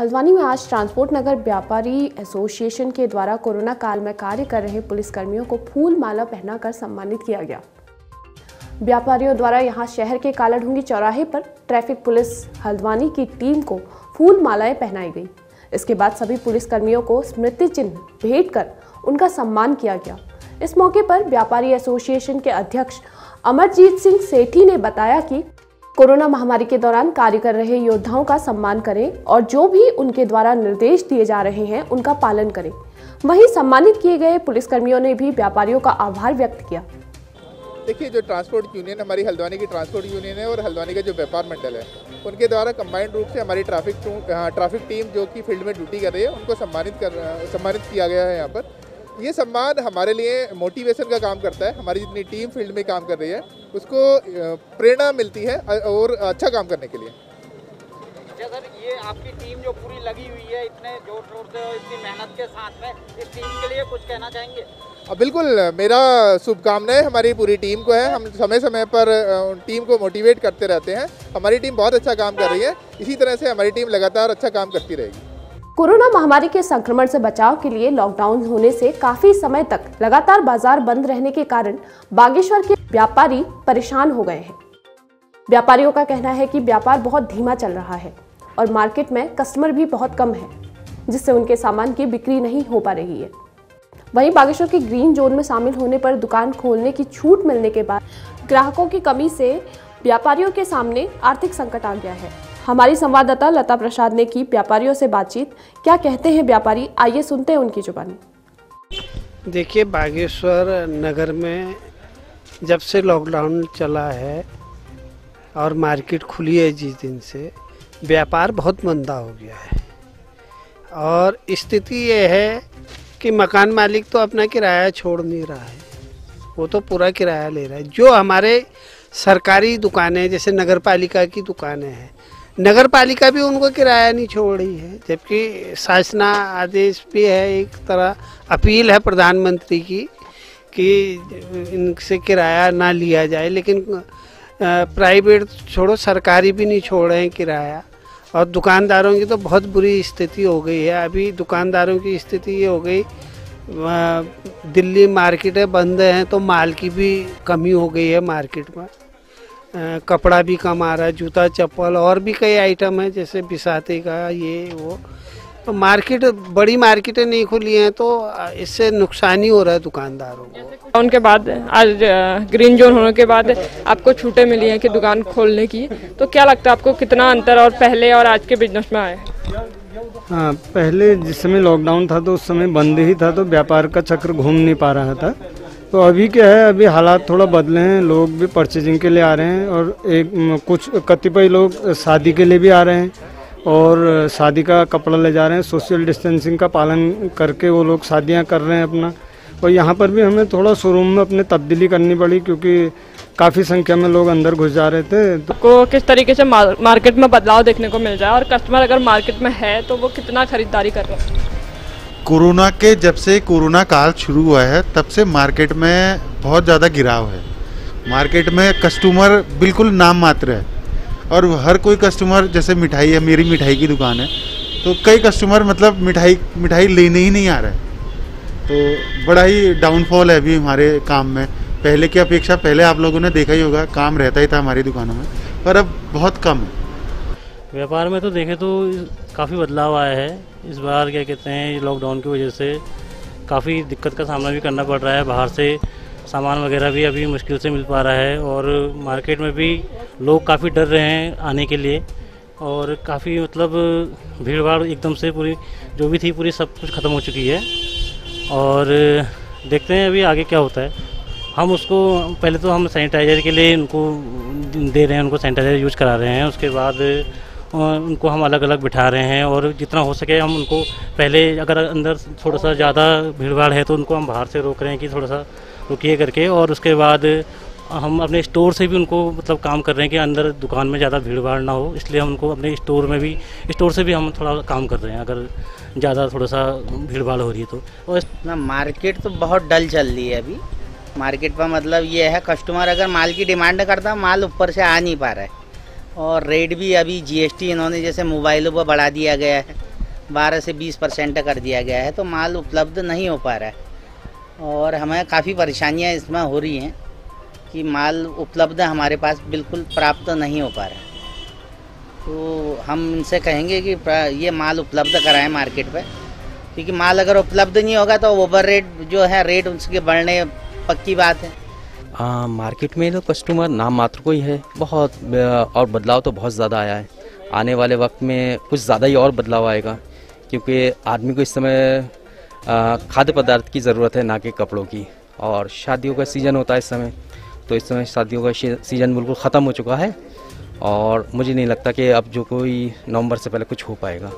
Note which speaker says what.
Speaker 1: हल्द्वानी में आज ट्रांसपोर्ट नगर व्यापारी एसोसिएशन के द्वारा कोरोना काल में कार्य कर रहे पुलिसकर्मियों को फूल माला पहनाकर सम्मानित किया गया। व्यापारियों द्वारा यहाँ शहर के कालाढूँगी चौराहे पर ट्रैफ़िक पुलिस हल्द्वानी की टीम को फूल मालाएँ पहनाई गई। इसके बाद सभी पुलिसकर्मियों को स्मृति चिन्ह भेंट कर उनका सम्मान किया गया। इस मौके पर व्यापारी एसोसिएशन के अध्यक्ष अमरजीत सिंह सेठी ने बताया कि कोरोना महामारी के दौरान कार्य कर रहे योद्धाओं का सम्मान करें और जो भी उनके द्वारा निर्देश दिए जा रहे हैं, उनका पालन करें। वहीं सम्मानित किए गए पुलिसकर्मियों ने भी व्यापारियों का आभार व्यक्त किया।
Speaker 2: देखिए, जो ट्रांसपोर्ट यूनियन, हमारी हल्द्वानी की ट्रांसपोर्ट यूनियन है और हल्द्वानी का जो व्यापार मंडल है, उनके द्वारा कंबाइंड रूप से हमारी ट्रैफ़िक ट्रैफ़िक टीम जो कि फ़ील्ड में ड्यूटी कर रही है, उनको सम्मानित कर सम्मानित किया गया है यहाँ पर। ये सम्मान हमारे लिए मोटिवेशन का काम करता है। हमारी जितनी टीम फ़ील्ड में काम कर रही है उसको प्रेरणा मिलती है और अच्छा काम करने के लिए।
Speaker 3: अच्छा सर ये आपकी टीम जो पूरी लगी हुई है इतने ज़ोर शोर से इतनी मेहनत के साथ में इस टीम के लिए कुछ कहना चाहेंगे?
Speaker 2: बिल्कुल मेरा शुभकामनाएँ हमारी पूरी टीम को है। हम समय समय पर टीम को मोटिवेट करते रहते हैं। हमारी टीम बहुत अच्छा काम कर रही है। इसी तरह से हमारी टीम लगातार अच्छा काम करती रहेगी।
Speaker 1: कोरोना महामारी के संक्रमण से बचाव के लिए लॉकडाउन होने से काफ़ी समय तक लगातार बाज़ार बंद रहने के कारण बागेश्वर के व्यापारी परेशान हो गए हैं। व्यापारियों का कहना है कि व्यापार बहुत धीमा चल रहा है और मार्केट में कस्टमर भी बहुत कम है, जिससे उनके सामान की बिक्री नहीं हो पा रही है। वहीं बागेश्वर के ग्रीन जोन में शामिल होने पर दुकान खोलने की छूट मिलने के बाद ग्राहकों की कमी से व्यापारियों के सामने आर्थिक संकट आ गया है। हमारी संवाददाता लता प्रसाद ने की व्यापारियों से बातचीत। क्या कहते हैं व्यापारी? आइए सुनते हैं उनकी जुबानी।
Speaker 4: देखिए, बागेश्वर नगर में जब से लॉकडाउन चला है और मार्केट खुली है जिस दिन से, व्यापार बहुत मंदा हो गया है। और स्थिति ये है कि मकान मालिक तो अपना किराया छोड़ नहीं रहा है। वो तो पूरा किराया ले रहा है। जो हमारे सरकारी दुकानें, जैसे नगर पालिका की दुकानें हैं नगर पालिका भी उनको किराया नहीं छोड़ रही है, जबकि शासना आदेश भी है, एक तरह अपील है प्रधानमंत्री की, कि इनसे किराया ना लिया जाए, लेकिन प्राइवेट छोड़ो, सरकारी भी नहीं छोड़ रहे हैं किराया। और दुकानदारों की तो बहुत बुरी स्थिति हो गई है। अभी दुकानदारों की स्थिति ये हो गई दिल्ली मार्केटें बंद हैं तो माल की भी कमी हो गई है मार्केट में। कपड़ा भी कम आ रहा है जूता चप्पल और भी कई आइटम है जैसे बिसाते का ये वो। तो मार्केट बड़ी मार्केटें नहीं खुली हैं तो इससे नुकसान ही हो रहा है दुकानदारों को।
Speaker 5: उनके बाद आज ग्रीन जोन होने के बाद आपको छूटें मिली हैं कि दुकान खोलने की। तो क्या लगता है आपको कितना अंतर और पहले और आज के बिज़नेस में आए?
Speaker 6: हाँ पहले जिस समय लॉकडाउन था तो उस समय बंद ही था तो व्यापार का चक्र घूम नहीं पा रहा था। तो अभी क्या है, अभी हालात थोड़ा बदले हैं। लोग भी परचेजिंग के लिए आ रहे हैं और एक कुछ कतिपय लोग शादी के लिए भी आ रहे हैं और शादी का कपड़ा ले जा रहे हैं। सोशल डिस्टेंसिंग का पालन करके वो लोग शादियाँ कर रहे हैं अपना। और यहाँ पर भी हमें थोड़ा शोरूम में अपने तब्दीली करनी पड़ी क्योंकि काफ़ी संख्या में लोग अंदर घुस जा रहे थे।
Speaker 5: तो को किस तरीके से मार्केट में बदलाव देखने को मिल रहा है और कस्टमर अगर मार्केट में है तो वो कितना खरीदारी कर रहे हैं?
Speaker 7: कोरोना के जब से कोरोना काल शुरू हुआ है, तब से मार्केट में बहुत ज़्यादा गिराव है। मार्केट में कस्टमर बिल्कुल नाम मात्र है। और हर कोई कस्टमर, जैसे मिठाई है, मेरी मिठाई की दुकान है तो कई कस्टमर मतलब मिठाई मिठाई लेने ही नहीं आ रहे। तो बड़ा ही डाउनफॉल है अभी हमारे काम में। पहले की अपेक्षा, पहले आप लोगों ने देखा ही होगा, काम रहता ही था हमारी दुकानों में, पर अब बहुत कम है।
Speaker 8: व्यापार में तो देखें तो काफ़ी बदलाव आया है। इस बार क्या कहते हैं लॉकडाउन की वजह से काफ़ी दिक्कत का सामना भी करना पड़ रहा है। बाहर से सामान वगैरह भी अभी मुश्किल से मिल पा रहा है और मार्केट में भी लोग काफ़ी डर रहे हैं आने के लिए और काफ़ी मतलब भीड़ भाड़ एकदम से पूरी, जो भी थी पूरी सब कुछ ख़त्म हो चुकी है। और देखते हैं अभी आगे क्या होता है। हम उसको, पहले तो हम सैनिटाइज़र के लिए उनको दे रहे हैं, उनको सैनिटाइज़र यूज़ करा रहे हैं। उसके बाद उनको हम अलग अलग बिठा रहे हैं और जितना हो सके हम उनको पहले अगर अंदर थोड़ा सा ज़्यादा भीड़ भाड़ है तो उनको हम बाहर से रोक रहे हैं कि थोड़ा सा रुकिए करके और उसके बाद हम अपने स्टोर से भी उनको मतलब काम कर रहे हैं कि अंदर दुकान में ज़्यादा भीड़ भाड़ ना हो, इसलिए हम उनको अपने स्टोर में भी, स्टोर से भी हम थोड़ा काम कर रहे हैं अगर ज़्यादा थोड़ा सा भीड़ भाड़ हो रही है तो।
Speaker 9: और ना मार्केट तो बहुत डल चल रही है अभी। मार्केट पर मतलब ये है, कस्टमर अगर माल की डिमांड करता माल ऊपर से आ नहीं पा रहा है। और रेट भी अभी जीएसटी इन्होंने जैसे मोबाइलों पर बढ़ा दिया गया है। 12 से 20 परसेंट कर दिया गया है तो माल उपलब्ध नहीं हो पा रहा है। और हमें काफ़ी परेशानियाँ इसमें हो रही हैं कि माल उपलब्ध हमारे पास बिल्कुल प्राप्त नहीं हो पा रहा है। तो हम इनसे कहेंगे कि ये माल उपलब्ध कराएँ मार्केट पे, क्योंकि माल अगर उपलब्ध नहीं होगा तो ओवर रेट जो है रेट उसके बढ़ने, पक्की बात है।
Speaker 10: आ, मार्केट में तो कस्टमर नाम मात्र को ही है बहुत और बदलाव तो बहुत ज़्यादा आया है। आने वाले वक्त में कुछ ज़्यादा ही और बदलाव आएगा क्योंकि आदमी को इस समय खाद्य पदार्थ की ज़रूरत है ना कि कपड़ों की। और शादियों का सीज़न होता है इस समय तो इस समय शादियों का सीज़न बिल्कुल ख़त्म हो चुका है और मुझे नहीं लगता कि अब जो कोई नवंबर से पहले कुछ हो पाएगा।